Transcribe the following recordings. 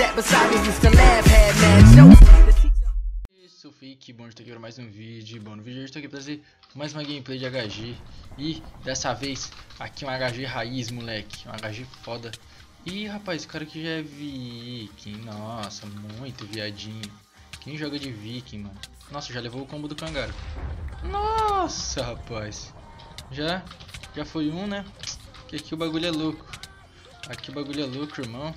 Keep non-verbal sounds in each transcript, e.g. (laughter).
Sat beside me, used to had mad jokes. Isso, bom de estar aqui para mais um vídeo. Bom, no vídeo de hoje estou aqui para trazer mais uma gameplay de HG. E dessa vez, aqui um HG raiz, moleque. Um HG foda. Ih, rapaz, esse cara aqui já é viking. Nossa, muito viadinho. Quem joga de viking, mano? Nossa, já levou o combo do Kangaro. Nossa, rapaz. Já, já foi um, né? Que aqui o bagulho é louco. Aqui o bagulho é louco, irmão.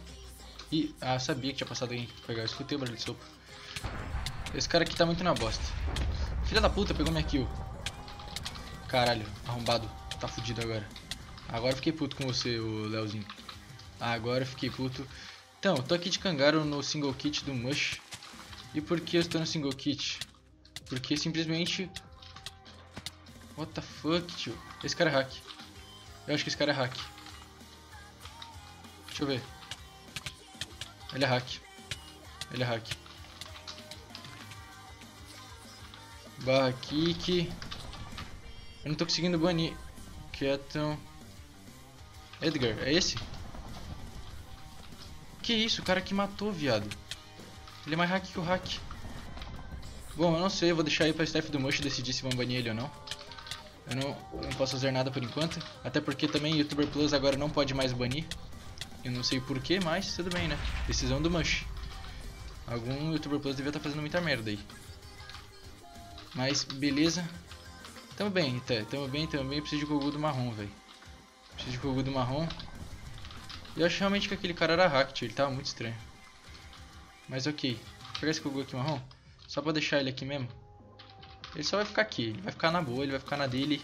E, ah, sabia que tinha passado alguém pra pegar. Escutei o barulho de sopa. Esse cara aqui tá muito na bosta. Filha da puta, pegou minha kill. Caralho, arrombado. Tá fudido agora. Agora eu fiquei puto com você, o Leozinho. Agora eu fiquei puto. Então, tô aqui de Kangaro no single kit do Mush. E por que eu estou no single kit? Porque simplesmente... What the fuck, tio? Esse cara é hack. Eu acho que esse cara é hack. Deixa eu ver. Ele é hack. Ele é hack. Barra kick. Eu não tô conseguindo banir. Keton. Edgar, é esse? Que isso, o cara que matou, viado. Ele é mais hack que o hack. Bom, eu não sei, eu vou deixar aí pra staff do Mush decidir se vão banir ele ou não. Eu não, eu não posso fazer nada por enquanto. Até porque também YouTuber Plus agora não pode mais banir. Eu não sei porquê, mas tudo bem, né? Decisão do Mush. Algum YouTuber Plus devia estar tá fazendo muita merda aí. Mas, beleza. Tamo bem, tá, tamo bem, tamo bem. Preciso de Kogu marrom, velho. Preciso de Kogu marrom. Eu acho realmente que aquele cara era hacked, ele tava muito estranho. Mas ok. Vou pegar esse Kogu aqui marrom. Só pra deixar ele aqui mesmo. Ele só vai ficar aqui, ele vai ficar na boa, ele vai ficar na dele.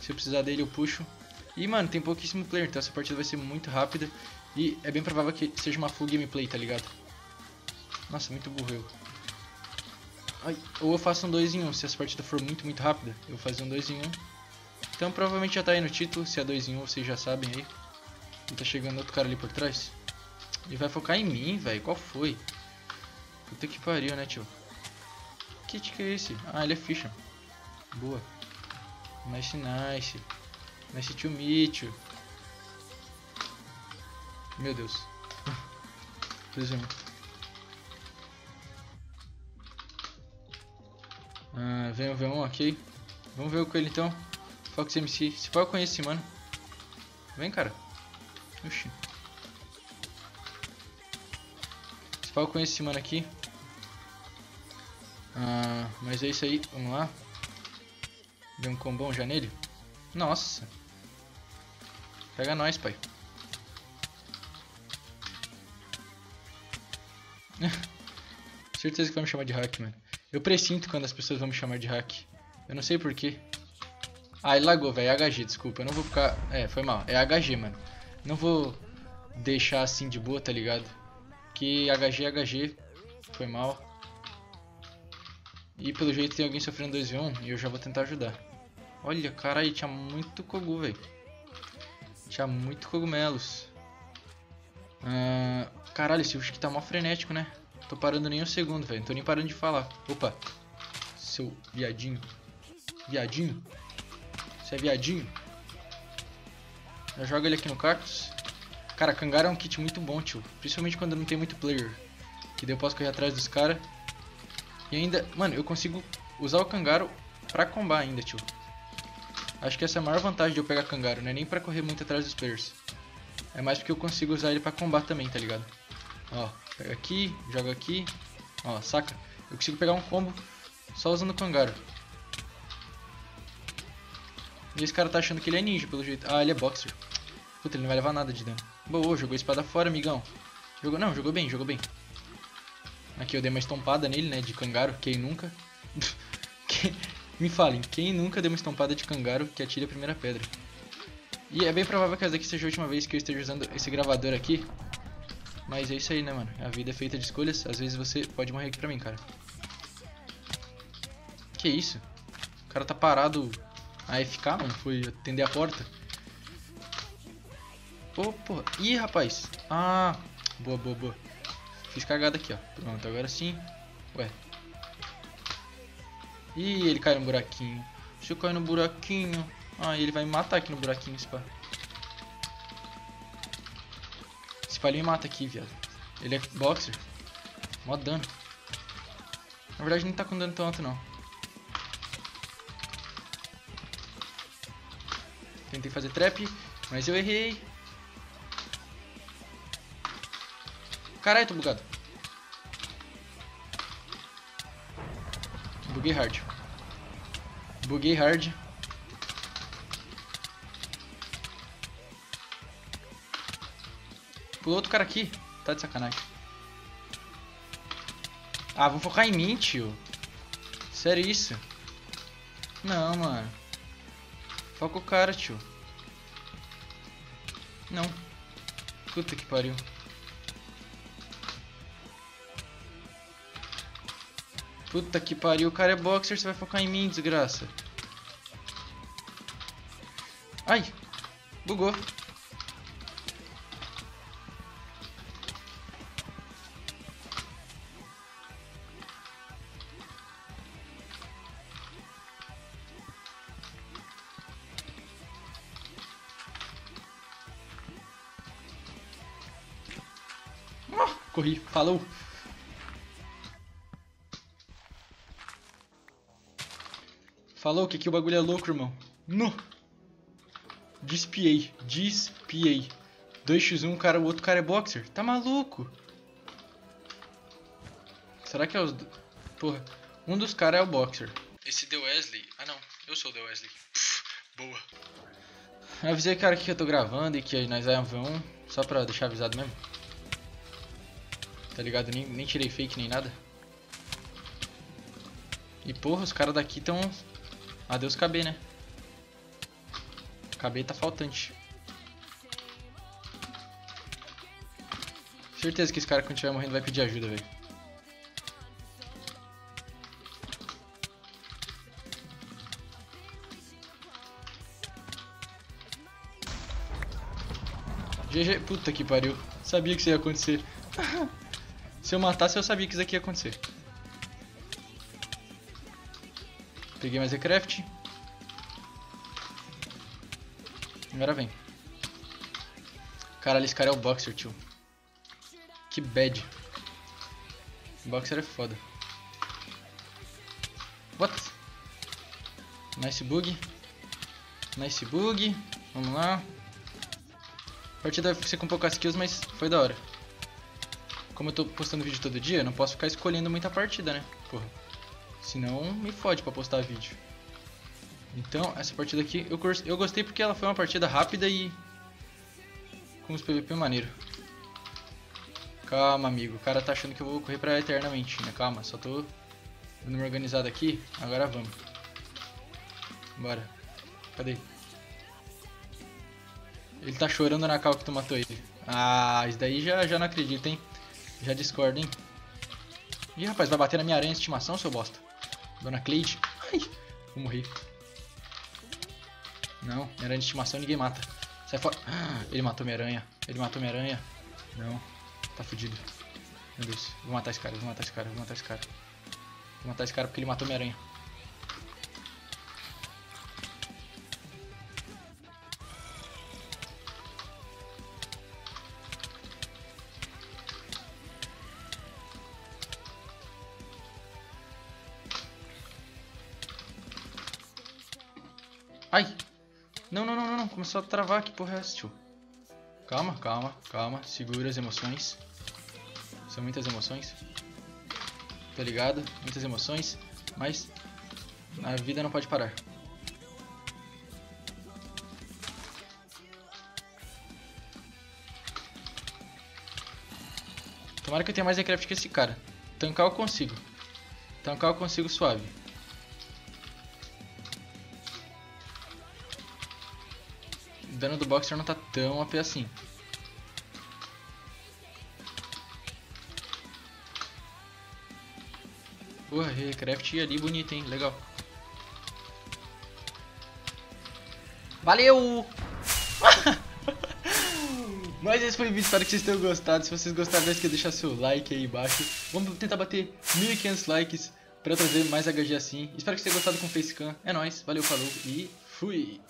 Se eu precisar dele eu puxo. E mano, tem pouquíssimo player, então essa partida vai ser muito rápida. E é bem provável que seja uma full gameplay, tá ligado? Nossa, muito burro eu. Ai, ou eu faço um 2 em 1, um. se essa partida for muito, muito rápida, eu vou fazer um 2 em 1. Um. Então provavelmente já tá aí no título, se é 2 em 1 um, vocês já sabem aí. E tá chegando outro cara ali por trás. Ele vai focar em mim, velho, qual foi? Puta que pariu, né, tio? Que kit que é esse? Ah, ele é Fisher. Boa. Nice, nice. Nice to meet you. Meu Deus. (laughs) Resumo. Ah, vem o V1, ok. Vamos ver o coelho então. Fox MC. Se pode eu conheço esse mano. Vem, cara. Oxi. Se pode eu conheço esse mano aqui. Ah, mas é isso aí. Vamos lá. Deu um combão já nele. Nossa. Pega nós, pai. (laughs) Certeza que vai me chamar de hack, mano. Eu presinto quando as pessoas vão me chamar de hack. Eu não sei porquê. Ah, ele lagou, velho. É HG, desculpa. Eu não vou ficar... É, foi mal. É HG, mano. Não vou deixar assim de boa, tá ligado? Que HG HG. Foi mal. E pelo jeito tem alguém sofrendo 2v1 e eu já vou tentar ajudar. Olha, caralho, tinha muito Kogu, velho. Tinha muito cogumelos. Uh, caralho, esse que tá mó frenético, né? Tô parando nem um segundo, velho. Não tô nem parando de falar. Opa. Seu viadinho. Viadinho? Você é viadinho? Já joga ele aqui no cactus. Cara, Kangara é um kit muito bom, tio. Principalmente quando não tem muito player. Que daí eu posso correr atrás dos caras. E ainda... Mano, eu consigo usar o Kangaro pra combar ainda, tio. Acho que essa é a maior vantagem de eu pegar Kangaro. Não é nem pra correr muito atrás dos players. É mais porque eu consigo usar ele pra combar também, tá ligado? Ó, pega aqui, joga aqui. Ó, saca? Eu consigo pegar um combo só usando o Kangaro. E esse cara tá achando que ele é ninja, pelo jeito. Ah, ele é boxer. Puta, ele não vai levar nada de dano. Boa, jogou a espada fora, amigão. Jogou, não, jogou bem, jogou bem. Aqui eu dei uma estompada nele, né, de Kangaro. Quem nunca? (laughs) quem... Me falem, quem nunca deu uma estompada de Kangaro que atire a primeira pedra? E é bem provável que essa daqui seja a última vez que eu esteja usando esse gravador aqui. Mas é isso aí, né, mano? A vida é feita de escolhas. Às vezes você pode morrer aqui pra mim, cara. Que isso? O cara tá parado AFK, mano. Foi atender a porta. Pô. Ih, rapaz. Ah, boa, boa, boa. Fiz cagada aqui, ó. Pronto, agora sim. Ué. Ih, ele caiu no buraquinho. Deixa eu cair no buraquinho. Ah, ele vai me matar aqui no buraquinho, spa. palhinho mata aqui, viado. Ele é boxer. Mó dano. Na verdade não tá com dano tão alto não. Tentei fazer trap, mas eu errei. Caralho, tô bugado. Buguei hard. Buguei hard. Pulou outro cara aqui. Tá de sacanagem. Ah, vamos focar em mim, tio. Sério isso? Não, mano. Foca o cara, tio. Não. Puta que pariu. Puta que pariu, o cara é boxer, você vai focar em mim, desgraça. Ai, bugou. Ah, corri, falou. Falou que aqui o bagulho é louco, irmão. No. Despiei. Despiei. 2x1, cara, o outro cara é boxer. Tá maluco? Será que é os... Porra. Um dos caras é o boxer. Esse The Wesley... Ah, não. Eu sou o The Wesley. Pff, boa. Eu avisei, cara, que eu tô gravando e que nós vamos V1. Só pra deixar avisado mesmo. Tá ligado? Nem, nem tirei fake nem nada. E porra, os caras daqui tão Adeus KB, né? KB tá faltante. Certeza que esse cara quando estiver morrendo vai pedir ajuda, velho. GG, puta que pariu. Sabia que isso ia acontecer. (laughs) Se eu matasse, eu sabia que isso aqui ia acontecer. Peguei mais Ecraft. Agora vem. Caralho, esse cara é o Boxer, tio. Que bad. Boxer é foda. What? Nice bug. Nice bug. Vamos lá. A partida vai ser com poucas kills, mas foi da hora. Como eu tô postando vídeo todo dia, não posso ficar escolhendo muita partida, né? Porra. Senão me fode pra postar vídeo. Então, essa partida aqui eu, eu gostei porque ela foi uma partida rápida e com os PVP maneiro. Calma, amigo. O cara tá achando que eu vou correr pra eternamente, né? Calma, só tô dando uma organizada aqui. Agora vamos. Bora. Cadê? Ele tá chorando na cal que tu matou ele. Ah, isso daí já, já não acredito, hein? Já discordo, hein? Ih, rapaz, vai bater na minha aranha de estimação, seu bosta. Dona Cleide. Ai, vou morrer. Não, minha aranha de estimação ninguém mata. Sai fora. Ah, (gasps) ele matou minha aranha. Ele matou minha aranha. Não, tá fudido. Meu Deus, vou matar esse cara, vou matar esse cara, vou matar esse cara. Vou matar esse cara porque ele matou minha aranha. Não, não, não, não, não. Começou a travar. Que porra é tio? Calma, calma, calma. Segura as emoções. São muitas emoções. Tá ligado? Muitas emoções. Mas a vida não pode parar. Tomara que eu tenha mais Minecraft que esse cara. Tancar eu consigo. Tancar eu consigo suave. Dano do Boxer não tá tão AP assim. Porra, Recraft ali bonito, hein? Legal. Valeu! (laughs) Mas esse foi o vídeo, espero que vocês tenham gostado. Se vocês gostaram, não esqueça de deixar seu like aí embaixo. Vamos tentar bater 1.500 likes pra trazer mais HG assim. Espero que vocês tenham gostado com o Facecam. É nóis, valeu, falou e fui!